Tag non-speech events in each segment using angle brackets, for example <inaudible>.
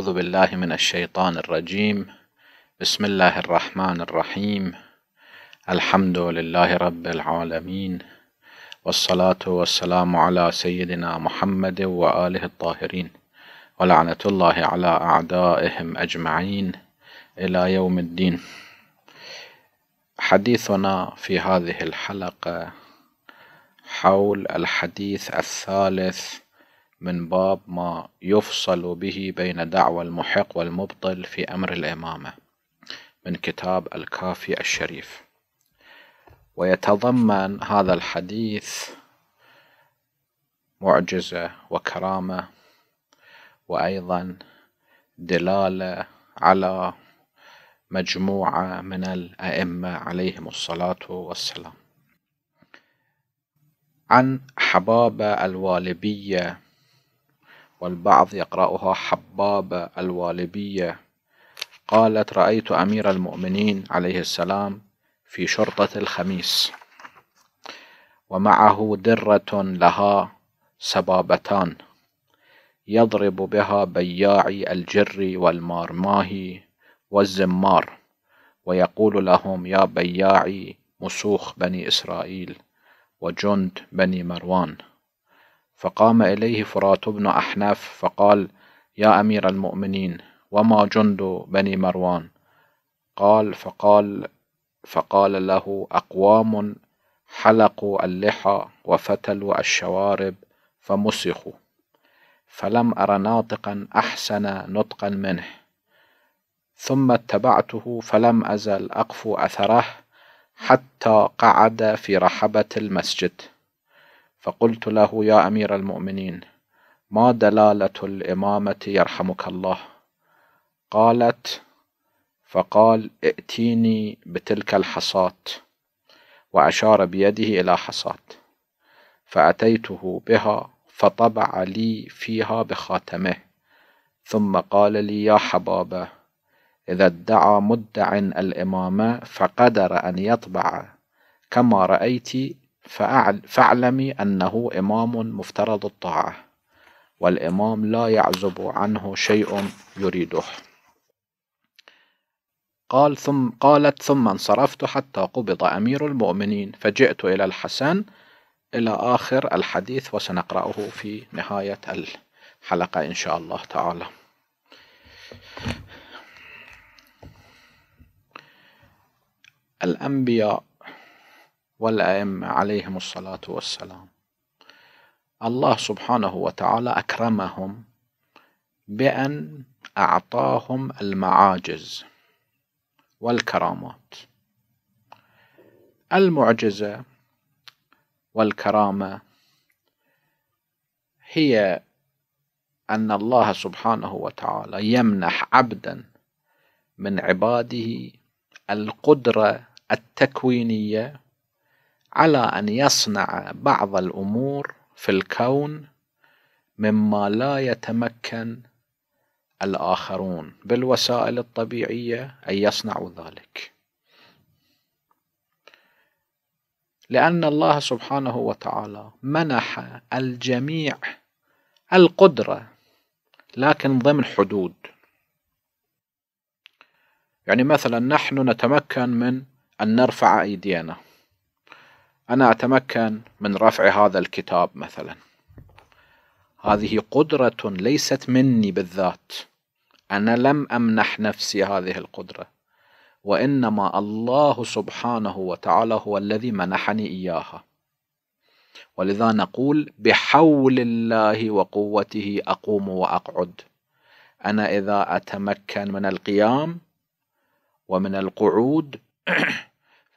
أعوذ بالله من الشيطان الرجيم. بسم الله الرحمن الرحيم. الحمد لله رب العالمين. والصلاة والسلام على سيدنا محمد وآله الطاهرين. ولعنة الله على أعدائهم أجمعين إلى يوم الدين. حديثنا في هذه الحلقة حول الحديث الثالث من باب ما يفصل به بين دعوى المحق والمبطل في أمر الإمامة من كتاب الكافي الشريف. ويتضمن هذا الحديث معجزة وكرامة وأيضا دلالة على مجموعة من الأئمة عليهم الصلاة والسلام. عن حبابة الوالبية والبعض يقرأها حبابة الوالبية. قالت رأيت أمير المؤمنين عليه السلام في شرطة الخميس ومعه درة لها سبابتان يضرب بها بياعي الجر والمارماهي والزمار ويقول لهم يا بياعي مسوخ بني إسرائيل وجند بني مروان. فقام إليه فرات بن أحنف فقال يا أمير المؤمنين وما جند بني مروان؟ قال فقال فقال له أقوام حلقوا اللحى وفتلوا الشوارب فمسخوا فلم أر ناطقا أحسن نطقا منه ثم اتبعته فلم أزل أقفو أثره حتى قعد في رحبة المسجد. فقلت له يا أمير المؤمنين ما دلالة الإمامة يرحمك الله؟ قالت فقال ائتيني بتلك الحصاة وأشار بيده إلى حصاة فأتيته بها فطبع لي فيها بخاتمه ثم قال لي يا حبابة إذا ادعى مدع الإمامة فقدر أن يطبع كما رأيت فاعلمي أنه إمام مفترض الطاعة والإمام لا يعزب عنه شيء يريده. قال ثم قالت ثم انصرفت حتى قبض أمير المؤمنين فجئت إلى الحسن إلى آخر الحديث وسنقرأه في نهاية الحلقة إن شاء الله تعالى. الأنبياء والأئمة عليهم الصلاة والسلام. الله سبحانه وتعالى أكرمهم بأن أعطاهم المعاجز والكرامات. المعجزة والكرامة هي أن الله سبحانه وتعالى يمنح عبدا من عباده القدرة التكوينية على أن يصنع بعض الأمور في الكون مما لا يتمكن الآخرون بالوسائل الطبيعية أن يصنعوا ذلك. لأن الله سبحانه وتعالى منح الجميع القدرة لكن ضمن حدود. يعني مثلا نحن نتمكن من أن نرفع أيدينا. أنا أتمكن من رفع هذا الكتاب مثلا. هذه قدرة ليست مني بالذات. أنا لم أمنح نفسي هذه القدرة. وإنما الله سبحانه وتعالى هو الذي منحني إياها. ولذا نقول بحول الله وقوته أقوم وأقعد. أنا إذا أتمكن من القيام ومن القعود <clears throat>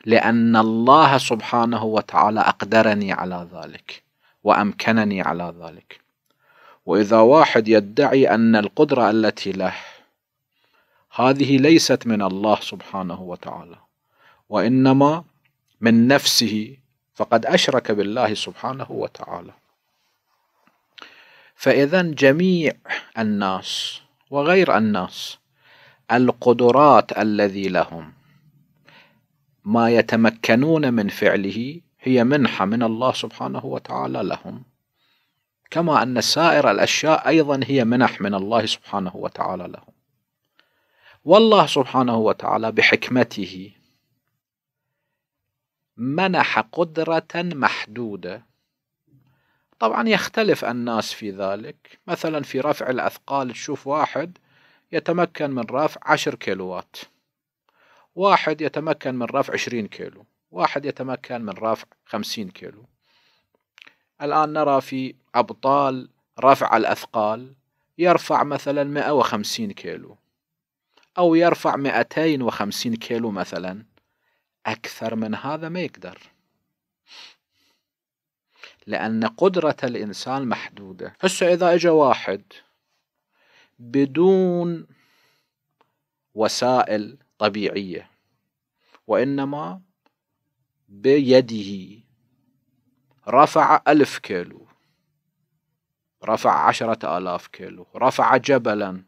لأن الله سبحانه وتعالى أقدرني على ذلك وأمكنني على ذلك. وإذا واحد يدعي أن القدرة التي له هذه ليست من الله سبحانه وتعالى وإنما من نفسه فقد أشرك بالله سبحانه وتعالى. فإذا جميع الناس وغير الناس القدرات الذي لهم ما يتمكنون من فعله هي منحة من الله سبحانه وتعالى لهم. كما أن سائر الأشياء أيضا هي منح من الله سبحانه وتعالى لهم. والله سبحانه وتعالى بحكمته منح قدرة محدودة. طبعا يختلف الناس في ذلك. مثلا في رفع الأثقال تشوف واحد يتمكن من رفع عشر كيلوات. واحد يتمكن من رفع عشرين كيلو واحد يتمكن من رفع خمسين كيلو. الآن نرى في أبطال رفع الأثقال يرفع مثلا مئة وخمسين كيلو أو يرفع مئتين وخمسين كيلو مثلا. أكثر من هذا ما يقدر. لأن قدرة الإنسان محدودة. هسه إذا إجا واحد بدون وسائل طبيعية وإنما بيده رفع ألف كيلو رفع عشرة آلاف كيلو رفع جبلا.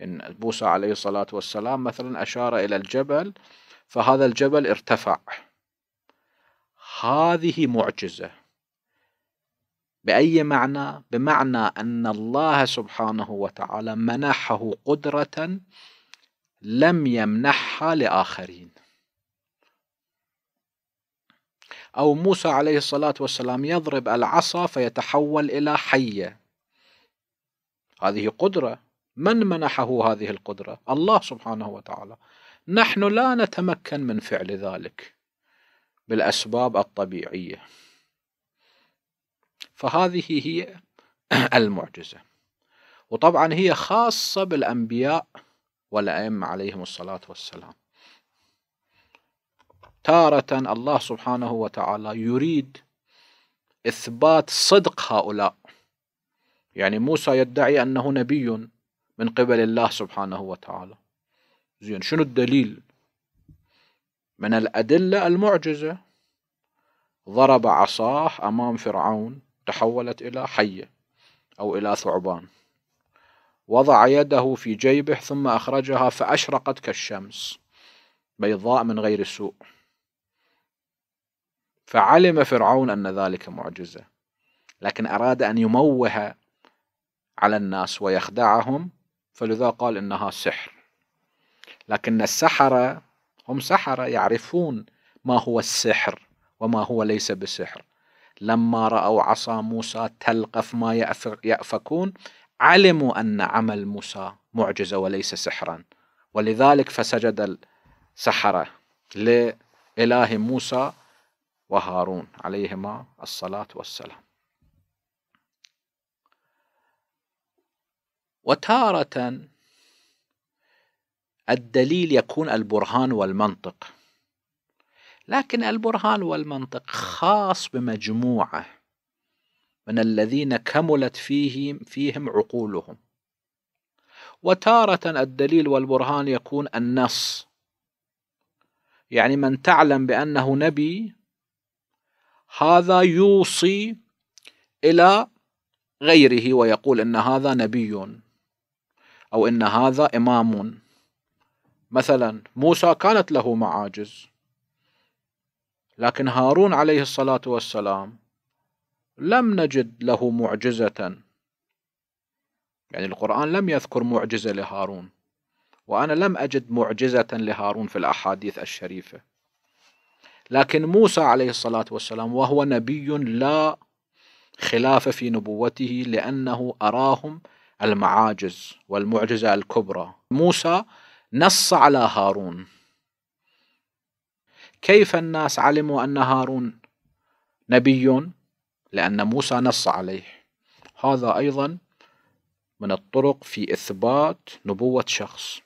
إن موسى عليه الصلاة والسلام مثلا أشار إلى الجبل فهذا الجبل ارتفع. هذه معجزة. بأي معنى؟ بمعنى أن الله سبحانه وتعالى منحه قدرة لم يمنحها لآخرين. أو موسى عليه الصلاة والسلام يضرب العصا فيتحول إلى حية. هذه قدرة. من منحه هذه القدرة؟ الله سبحانه وتعالى. نحن لا نتمكن من فعل ذلك بالأسباب الطبيعية. فهذه هي <clears throat> المعجزة. وطبعا هي خاصة بالأنبياء والأئمة عليهم الصلاة والسلام. تارة الله سبحانه وتعالى يريد إثبات صدق هؤلاء. يعني موسى يدعي أنه نبي من قبل الله سبحانه وتعالى. زين شنو الدليل؟ من الأدلة المعجزة ضرب عصاه أمام فرعون تحولت إلى حية أو إلى ثعبان. وضع يده في جيبه ثم أخرجها فأشرقت كالشمس بيضاء من غير سوء. فعلم فرعون أن ذلك معجزة. لكن أراد أن يموه على الناس ويخدعهم فلذا قال إنها سحر. لكن السحرة هم سحرة يعرفون ما هو السحر وما هو ليس بسحر. لما رأوا عصا موسى تلقف ما يأفكون علموا أن عمل موسى معجزة وليس سحرا. ولذلك فسجد السحرة لإله موسى وهارون عليهما الصلاة والسلام. وتارة الدليل يكون البرهان والمنطق. لكن البرهان والمنطق خاص بمجموعة من الذين كملت فيهم فيهم عقولهم. وتارة الدليل والبرهان يكون النص. يعني من تعلم بأنه نبي هذا يوصي إلى غيره ويقول إن هذا نبي أو إن هذا إمام. مثلا موسى كانت له معاجز لكن هارون عليه الصلاة والسلام لم نجد له معجزة. يعني القرآن لم يذكر معجزة لهارون وأنا لم أجد معجزة لهارون في الأحاديث الشريفة. لكن موسى عليه الصلاة والسلام وهو نبي لا خلاف في نبوته لأنه أراهم المعاجز والمعجزة الكبرى. موسى نص على هارون. كيف الناس علموا أن هارون نبي؟ لأن موسى نص عليه. هذا أيضا من الطرق في إثبات نبوة شخص.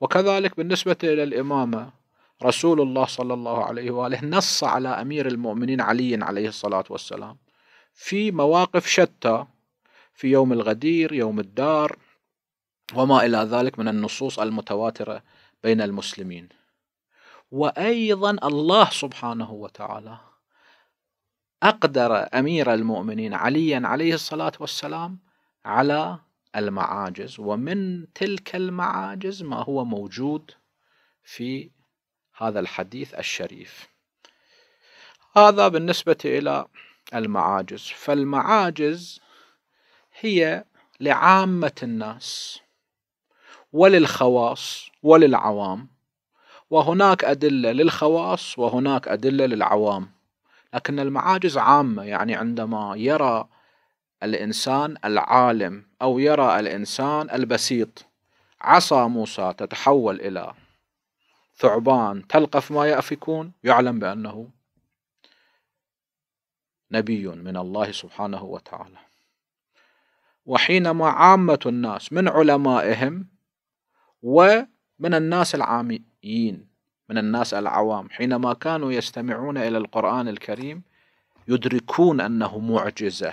وكذلك بالنسبة إلى الإمامة رسول الله صلى الله عليه وآله نص على أمير المؤمنين علي عليه الصلاة والسلام. في مواقف شتى في يوم الغدير يوم الدار وما إلى ذلك من النصوص المتواترة بين المسلمين. وأيضا الله سبحانه وتعالى أقدر أمير المؤمنين عليا عليه الصلاة والسلام على المعاجز ومن تلك المعاجز ما هو موجود في هذا الحديث الشريف. هذا بالنسبة إلى المعاجز. فالمعاجز هي لعامة الناس وللخواص وللعوام وهناك أدلة للخواص وهناك أدلة للعوام. لكن المعاجز عامة يعني عندما يرى الإنسان العالم أو يرى الإنسان البسيط عصا موسى تتحول إلى ثعبان تلقف ما يأفكون؟ يعلم بأنه نبي من الله سبحانه وتعالى. وحينما عامة الناس من علمائهم ومن الناس العاميين من الناس العوام. حينما كانوا يستمعون إلى القرآن الكريم يدركون أنه معجزة.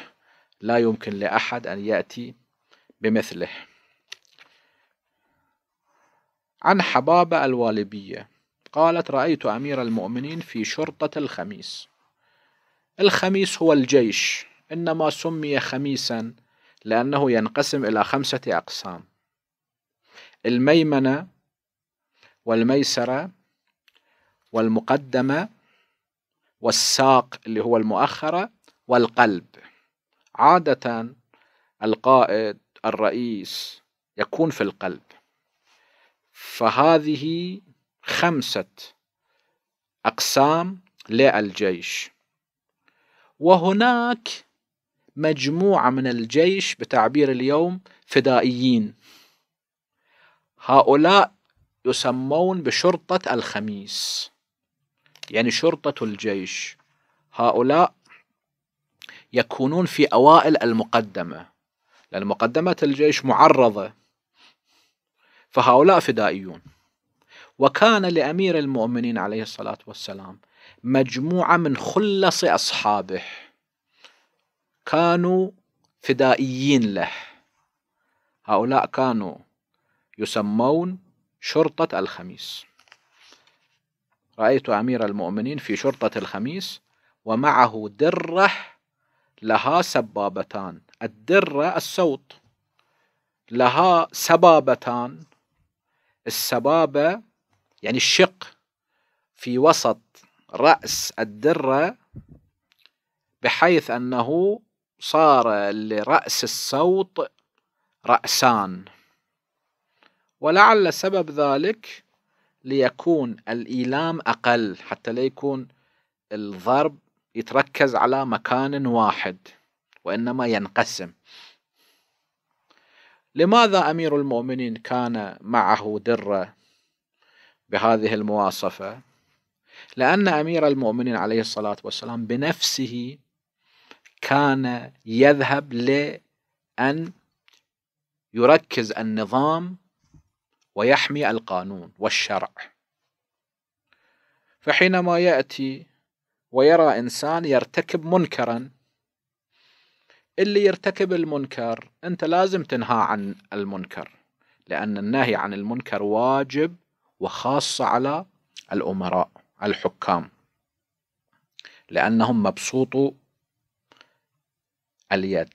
لا يمكن لأحد أن يأتي بمثله. عن حبابة الوالبية. قالت رأيت أمير المؤمنين في شرطة الخميس. الخميس هو الجيش. إنما سمي خميسا لأنه ينقسم إلى خمسة أقسام. الميمنة والميسرة والمقدمة والساق اللي هو المؤخرة والقلب. عادة القائد الرئيس يكون في القلب. فهذه خمسة أقسام للجيش. وهناك مجموعة من الجيش بتعبير اليوم فدائيين. هؤلاء يسمون بشرطة الخميس. يعني شرطة الجيش. هؤلاء يكونون في أوائل المقدمة لأن مقدمة الجيش معرضة. فهؤلاء فدائيون. وكان لأمير المؤمنين عليه الصلاة والسلام مجموعة من خلص أصحابه. كانوا فدائيين له. هؤلاء كانوا يسمون شرطة الخميس. رأيت أمير المؤمنين في شرطة الخميس ومعه درة لها سبابتان. الدرة السوط لها سبابتان. السبابة يعني الشق في وسط رأس الدرة بحيث أنه صار لرأس الصوت رأسان. ولعل سبب ذلك ليكون الإيلام أقل حتى لا يكون الضرب يتركز على مكان واحد وإنما ينقسم. لماذا أمير المؤمنين كان معه درة بهذه المواصفة؟ لأن أمير المؤمنين عليه الصلاة والسلام بنفسه كان يذهب لأن يركز النظام ويحمي القانون والشرع. فحينما يأتي ويرى إنسان يرتكب منكرا اللي يرتكب المنكر أنت لازم تنهى عن المنكر لأن النهي عن المنكر واجب وخاصة على الأمراء الحكام. لأنهم مبسوطو اليد.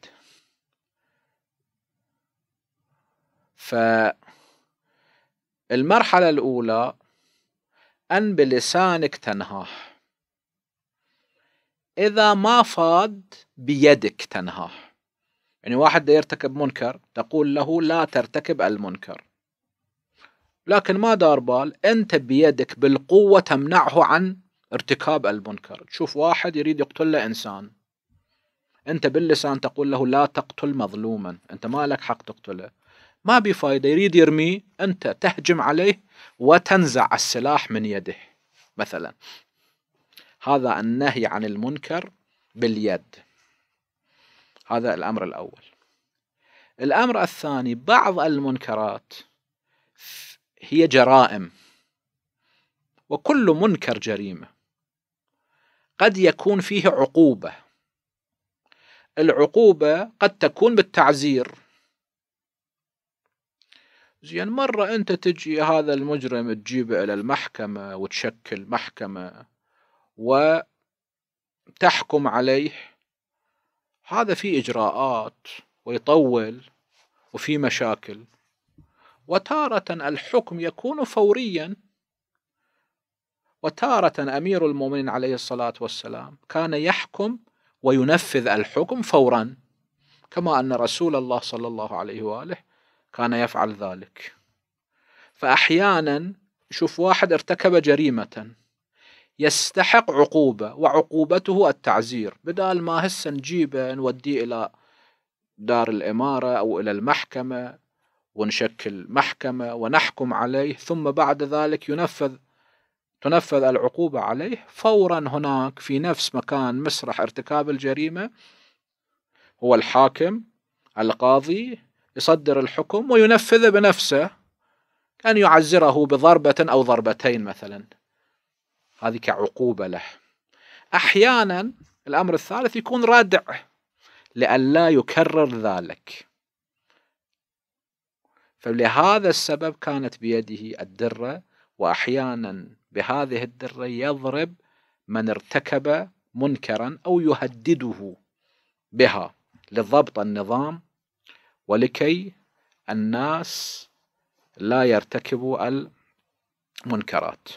فالمرحلة الأولى أن بلسانك تنهاه. إذا ما فاد بيدك تنهاه. يعني واحد يرتكب منكر تقول له لا ترتكب المنكر. لكن ما دار بال أنت بيدك بالقوة تمنعه عن ارتكاب المنكر. تشوف واحد يريد يقتل له إنسان. أنت باللسان تقول له لا تقتل مظلوما. أنت ما لك حق تقتله. ما بفايدة. يريد يرميه أنت تهجم عليه وتنزع السلاح من يده مثلا. هذا النهي عن المنكر باليد. هذا الأمر الأول. الأمر الثاني بعض المنكرات هي جرائم وكل منكر جريمة. قد يكون فيه عقوبة. العقوبة قد تكون بالتعزير زين مرة أنت تجي هذا المجرم تجيبه إلى المحكمة وتشكل محكمة وتحكم عليه هذا في إجراءات ويطول وفي مشاكل. وتارة الحكم يكون فوريا. وتارة أمير المؤمنين عليه الصلاة والسلام كان يحكم وينفذ الحكم فورا كما أن رسول الله صلى الله عليه وآله كان يفعل ذلك. فأحيانا شوف واحد ارتكب جريمة يستحق عقوبة وعقوبته التعزير. بدال ما هسه نجيبه نوديه إلى دار الإمارة أو إلى المحكمة ونشكل محكمة ونحكم عليه. ثم بعد ذلك ينفذ تنفذ العقوبة عليه. فورا هناك في نفس مكان مسرح ارتكاب الجريمة هو الحاكم القاضي يصدر الحكم وينفذه بنفسه كان يعزره بضربة أو ضربتين مثلا. هذه كعقوبة له. أحيانا الأمر الثالث يكون ردع لئلا يكرر ذلك. فلهذا السبب كانت بيده الدرة وأحيانا بهذه الدرة يضرب من ارتكب منكرا أو يهدده بها لضبط النظام ولكي الناس لا يرتكبوا المنكرات.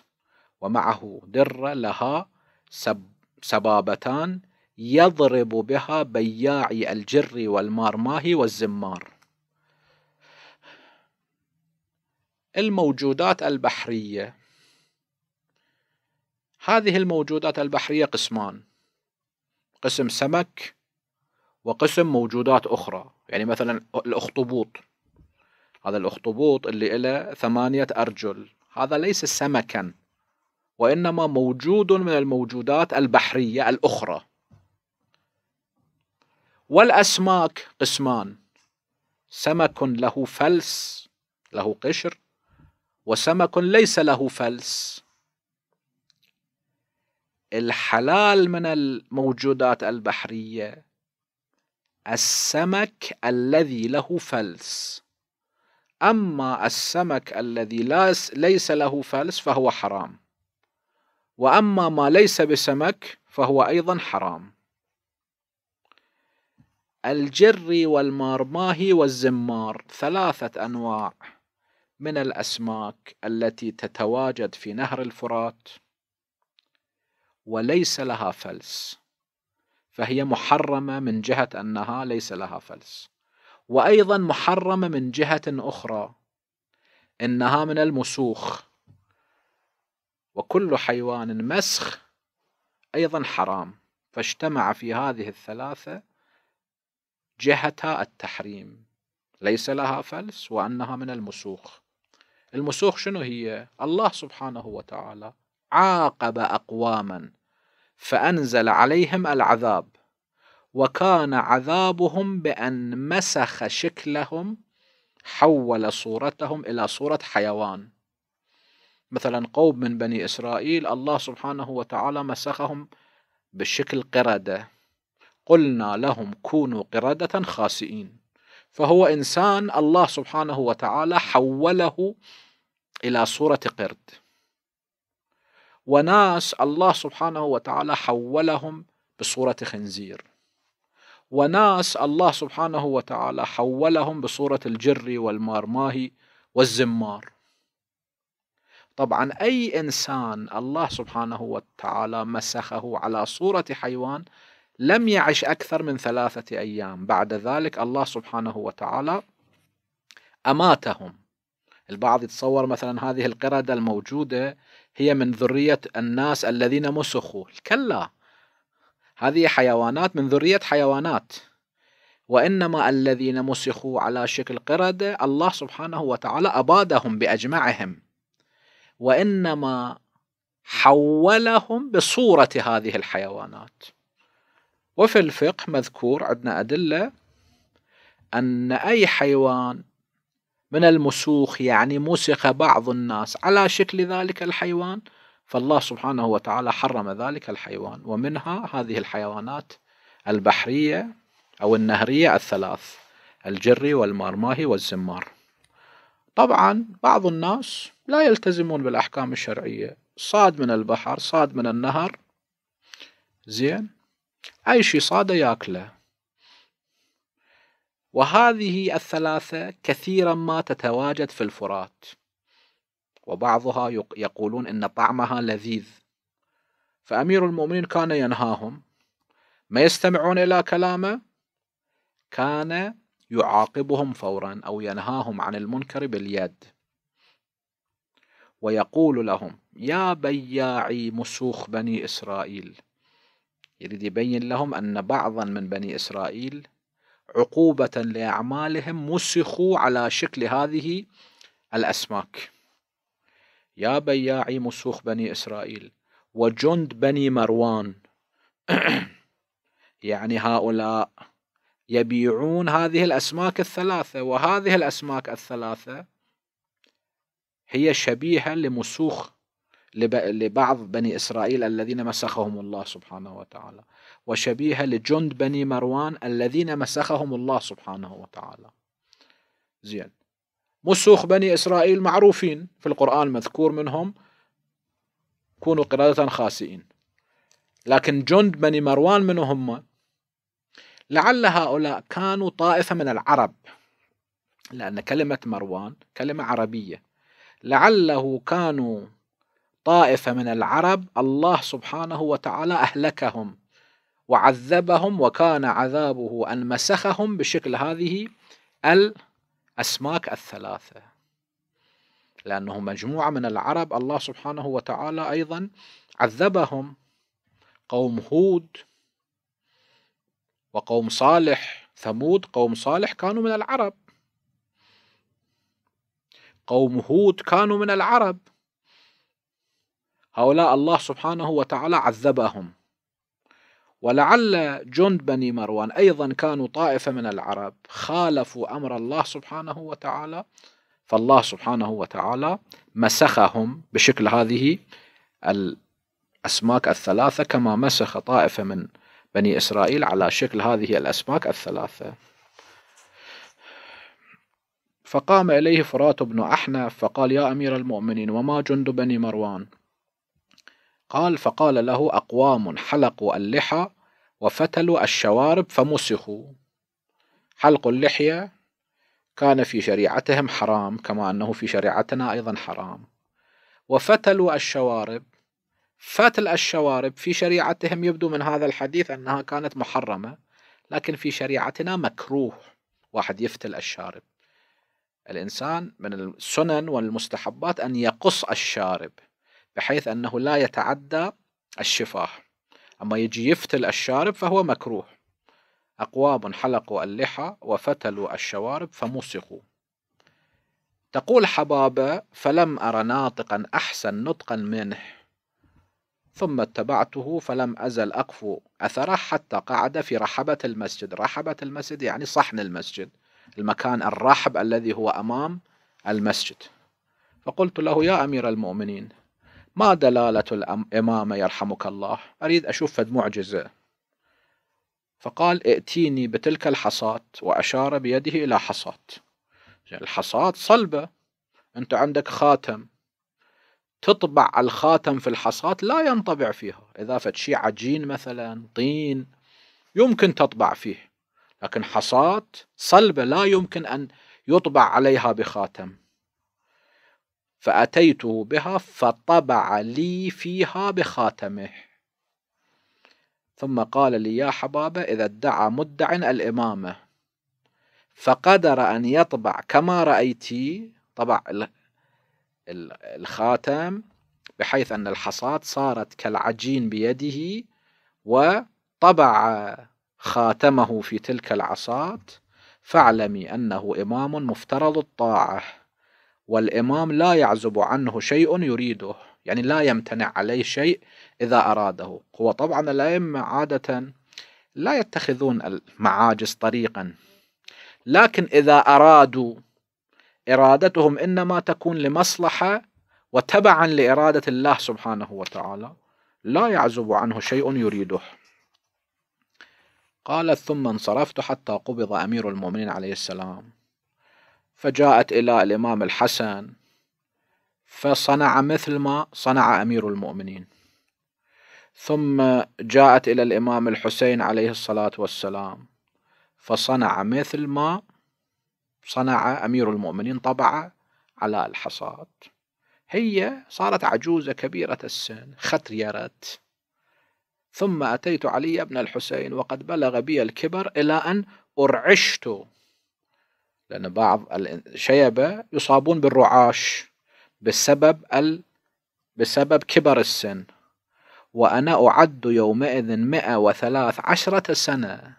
ومعه درة لها سب سبابتان يضرب بها بياعي الجر والمارماهي والزمار. الموجودات البحرية. هذه الموجودات البحرية قسمان. قسم سمك وقسم موجودات أخرى. يعني مثلا الأخطبوط. هذا الأخطبوط اللي له ثمانية أرجل. هذا ليس سمكا وإنما موجود من الموجودات البحرية الأخرى. والأسماك قسمان. سمك له فلس له قشر وسمك ليس له فلس. الحلال من الموجودات البحرية السمك الذي له فلس. أما السمك الذي ليس له فلس فهو حرام. وأما ما ليس بسمك فهو أيضا حرام. الجري والمارماهي والزمار ثلاثة أنواع من الأسماك التي تتواجد في نهر الفرات. وليس لها فلس. فهي محرمة من جهة أنها ليس لها فلس. وأيضا محرمة من جهة أخرى إنها من المسوخ. وكل حيوان مسخ أيضا حرام. فاجتمع في هذه الثلاثة جهة التحريم. ليس لها فلس وأنها من المسوخ. المسوخ شنو هي؟ الله سبحانه وتعالى عاقب أقواما. فأنزل عليهم العذاب وكان عذابهم بأن مسخ شكلهم حول صورتهم إلى صورة حيوان. مثلا قوم من بني إسرائيل الله سبحانه وتعالى مسخهم بالشكل قردة. قلنا لهم كونوا قردة خاسئين. فهو إنسان الله سبحانه وتعالى حوله إلى صورة قرد. وناس الله سبحانه وتعالى حولهم بصورة خنزير. وناس الله سبحانه وتعالى حولهم بصورة الجري والمارماهي والزمار. طبعا أي إنسان الله سبحانه وتعالى مسخه على صورة حيوان لم يعش أكثر من ثلاثة أيام. بعد ذلك الله سبحانه وتعالى أماتهم. البعض يتصور مثلا هذه القردة الموجودة هي من ذرية الناس الذين مسخوا. كلا هذه حيوانات من ذرية حيوانات. وإنما الذين مسخوا على شكل قردة الله سبحانه وتعالى أبادهم بأجمعهم. وإنما حولهم بصورة هذه الحيوانات. وفي الفقه مذكور عندنا أدلة أن أي حيوان من المسوخ يعني مسخ بعض الناس. على شكل ذلك الحيوان فالله سبحانه وتعالى حرم ذلك الحيوان. ومنها هذه الحيوانات البحرية أو النهرية الثلاث الجري والمارماهي والزمار. طبعا بعض الناس لا يلتزمون بالأحكام الشرعية. صاد من البحر صاد من النهر زين أي شيء صاده ياكله. وهذه الثلاثة كثيرا ما تتواجد في الفرات. وبعضها يقولون إن طعمها لذيذ. فأمير المؤمنين كان ينهاهم. ما يستمعون إلى كلامه كان يعاقبهم فورا أو ينهاهم عن المنكر باليد. ويقول لهم يا بياعي مسوخ بني إسرائيل. يريد يبين لهم أن بعضا من بني إسرائيل عقوبة لأعمالهم مسخوا على شكل هذه الأسماك. يا بياعي مسوخ بني إسرائيل وجند بني مروان. <clears throat> يعني هؤلاء يبيعون هذه الأسماك الثلاثة وهذه الأسماك الثلاثة هي شبيهة لمسوخ لبعض بني إسرائيل الذين مسخهم الله سبحانه وتعالى. وشبيهة لجند بني مروان الذين مسخهم الله سبحانه وتعالى. زين. مسوخ بني إسرائيل معروفين في القرآن مذكور منهم. كونوا قردة خاسئين. لكن جند بني مروان من هم. لعل هؤلاء كانوا طائفة من العرب. لأن كلمة مروان كلمة عربية. لعله كانوا طائفة من العرب الله سبحانه وتعالى أهلكهم. وعذبهم وكان عذابه أن مسخهم بشكل هذه الأسماك الثلاثة. لأنه مجموعة من العرب الله سبحانه وتعالى أيضا عذبهم. قوم هود وقوم صالح ثمود قوم صالح كانوا من العرب. قوم هود كانوا من العرب. هؤلاء الله سبحانه وتعالى عذبهم. ولعل جند بني مروان أيضا كانوا طائفة من العرب خالفوا أمر الله سبحانه وتعالى فالله سبحانه وتعالى مسخهم بشكل هذه الأسماك الثلاثة كما مسخ طائفة من بني إسرائيل على شكل هذه الأسماك الثلاثة. فقام إليه فرات بن أحنف فقال يا أمير المؤمنين وما جند بني مروان؟ قال فقال له أقوام حلقوا اللحى وفتلوا الشوارب فمسخوا حلق اللحية كان في شريعتهم حرام كما أنه في شريعتنا أيضا حرام. وفتلوا الشوارب فتل الشوارب في شريعتهم يبدو من هذا الحديث أنها كانت محرمة لكن في شريعتنا مكروه. واحد يفتل الشارب. الإنسان من السنن والمستحبات أن يقص الشارب. بحيث أنه لا يتعدى الشفاه. أما يجي يفتل الشارب فهو مكروه. أقوام حلقوا اللحى وفتلوا الشوارب فمسخوا تقول حبابة فلم أر ناطقا أحسن نطقا منه. ثم اتبعته فلم أزل أقفو أثره حتى قعد في رحبة المسجد. رحبة المسجد يعني صحن المسجد المكان الرحب الذي هو أمام المسجد. فقلت له يا أمير المؤمنين ما دلالة الإمامة يرحمك الله؟ أريد أشوف فد معجزة. فقال ائتيني بتلك الحصاة وأشار بيده إلى حصاة. الحصاة صلبة. أنت عندك خاتم. تطبع الخاتم في الحصاة لا ينطبع فيها. إذا فد شيء عجين مثلا طين يمكن تطبع فيه. لكن حصاة صلبة لا يمكن أن يطبع عليها بخاتم. فأتيته بها فطبع لي فيها بخاتمه. ثم قال لي يا حبابة إذا ادعى مدع الإمامة. فقدر أن يطبع كما رأيتي طبع الخاتم بحيث أن الحصاة صارت كالعجين بيده وطبع خاتمه في تلك العصاة. فاعلمي أنه إمام مفترض الطاعة. والإمام لا يعزب عنه شيء يريده يعني لا يمتنع عليه شيء إذا أراده. هو طبعا الأئمة عادة لا يتخذون المعاجز طريقا لكن إذا أرادوا إرادتهم إنما تكون لمصلحة وتبعا لإرادة الله سبحانه وتعالى لا يعزب عنه شيء يريده. قالت ثم انصرفت حتى قبض أمير المؤمنين عليه السلام. فجاءت إلى الإمام الحسن فصنع مثل ما صنع أمير المؤمنين. ثم جاءت إلى الإمام الحسين عليه الصلاة والسلام فصنع مثل ما صنع أمير المؤمنين طبع على الحصاد. هي صارت عجوزة كبيرة السن ختريرت. ثم أتيت علي بن الحسين وقد بلغ بي الكبر إلى أن أرعشت لأن بعض الشيبة يصابون بالرعاش بسبب ال... بسبب كبر السن وأنا أعد يومئذ مئة وثلاث عشرة سنة.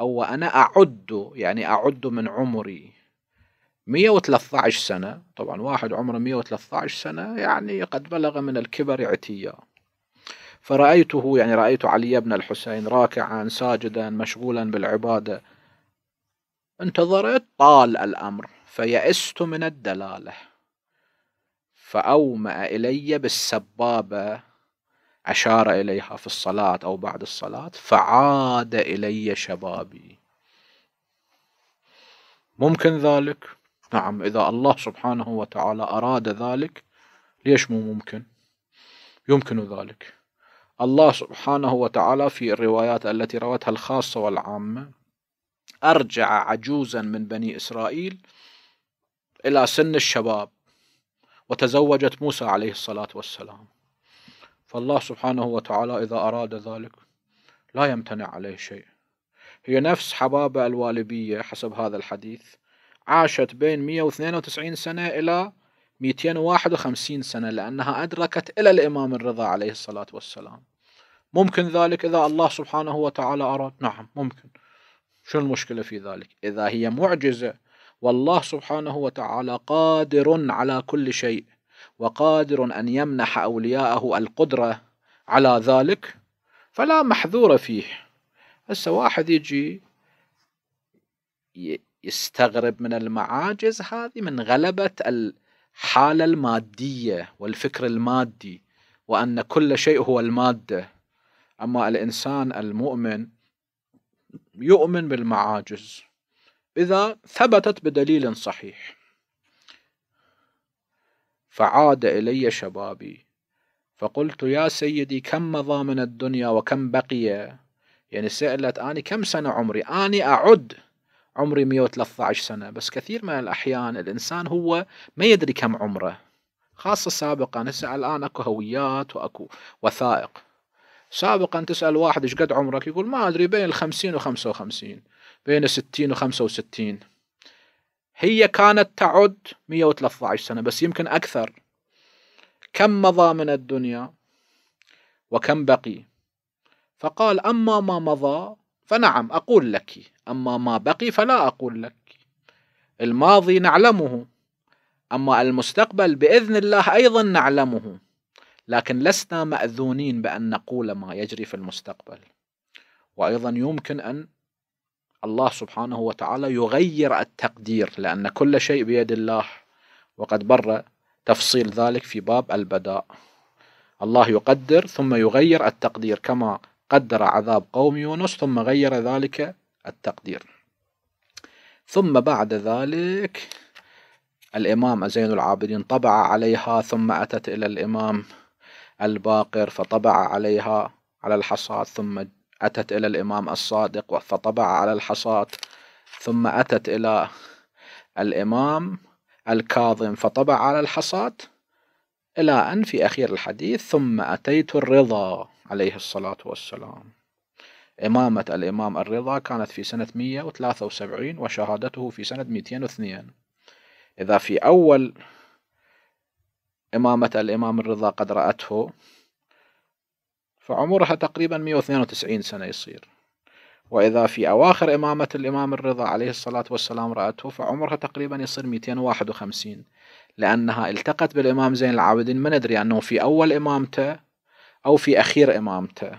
أو وأنا أعد يعني أعد من عمري مية وثلاثة عشر سنة. طبعا واحد عمره مية وثلاثة عشر سنة يعني قد بلغ من الكبر عتيا فرأيته يعني رأيت علي بن الحسين راكعا ساجدا مشغولا بالعبادة. انتظرت؟ طال الأمر فيئست من الدلالة. فأومأ إلي بالسبابة أشار إليها في الصلاة أو بعد الصلاة فعاد إلي شبابي. ممكن ذلك؟ نعم إذا الله سبحانه وتعالى أراد ذلك ليش مو ممكن؟ يمكن ذلك. الله سبحانه وتعالى في الروايات التي روتها الخاصة والعامة أرجع عجوزا من بني إسرائيل إلى سن الشباب وتزوجت موسى عليه الصلاة والسلام. فالله سبحانه وتعالى إذا أراد ذلك لا يمتنع عليه شيء. هي نفس حبابة الوالبية حسب هذا الحديث عاشت بين 192 سنة إلى 251 سنة لأنها أدركت إلى الإمام الرضا عليه الصلاة والسلام. ممكن ذلك إذا الله سبحانه وتعالى أراد؟ نعم ممكن. شو المشكلة في ذلك؟ إذا هي معجزة والله سبحانه وتعالى قادر على كل شيء وقادر أن يمنح أولياءه القدرة على ذلك فلا محذور فيه. هسه واحد يجي يستغرب من المعاجز هذه من غلبة الحالة المادية والفكر المادي وأن كل شيء هو المادة. أما الإنسان المؤمن يؤمن بالمعاجز. إذا ثبتت بدليل صحيح. فعاد إلي شبابي. فقلت يا سيدي كم مضى من الدنيا وكم بقي؟ يعني سألت أني كم سنة عمري؟ أني أعد عمري 113 سنة. بس كثير من الأحيان الإنسان هو ما يدري كم عمره. خاصة سابقا هسه الآن أكو هويات وأكو وثائق. سابقا تسأل واحد إيش قد عمرك؟ يقول ما أدري بين الخمسين وخمسة وخمسين بين الستين وخمسة وستين. هي كانت تعد 113 سنة بس يمكن أكثر. كم مضى من الدنيا وكم بقي؟ فقال أما ما مضى فنعم أقول لك. أما ما بقي فلا أقول لك. الماضي نعلمه أما المستقبل بإذن الله أيضا نعلمه. لكن لسنا مأذونين بأن نقول ما يجري في المستقبل. وأيضا يمكن أن الله سبحانه وتعالى يغير التقدير لأن كل شيء بيد الله وقد بر تفصيل ذلك في باب البداء. الله يقدر ثم يغير التقدير كما قدر عذاب قوم يونس ثم غير ذلك التقدير. ثم بعد ذلك الإمام زين العابدين طبع عليها ثم أتت إلى الإمام الباقر فطبع عليها على الحصاد ثم أتت إلى الإمام الصادق فطبع على الحصاة ثم أتت إلى الإمام الكاظم فطبع على الحصاة إلى أن في أخير الحديث ثم أتيت الرضا عليه الصلاة والسلام. إمامة الإمام الرضا كانت في سنة 173 وشهادته في سنة 202 إذا في أول إمامة الإمام الرضا قد رأته. فعمرها تقريبا 192 سنة يصير. وإذا في أواخر إمامة الإمام الرضا عليه الصلاة والسلام رأته فعمرها تقريبا يصير 251 لأنها التقت بالإمام زين العابدين ما ندري أنه في أول إمامته أو في أخير إمامته.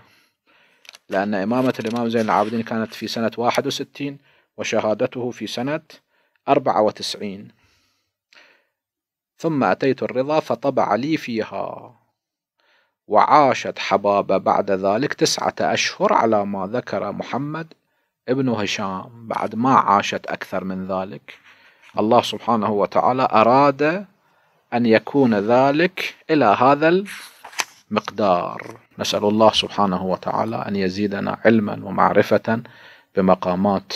لأن إمامة الإمام زين العابدين كانت في سنة 61 وشهادته في سنة 94 ثم أتيت الرضا فطبع لي فيها. وعاشت حبابة بعد ذلك تسعة أشهر على ما ذكر محمد ابن هشام. بعد ما عاشت أكثر من ذلك الله سبحانه وتعالى أراد أن يكون ذلك إلى هذا المقدار. نسأل الله سبحانه وتعالى أن يزيدنا علما ومعرفة بمقامات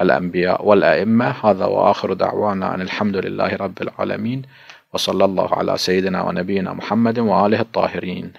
الأنبياء والأئمة. هذا وآخر دعوانا أن الحمد لله رب العالمين. وصلى الله على سيدنا ونبينا محمد وآله الطاهرين.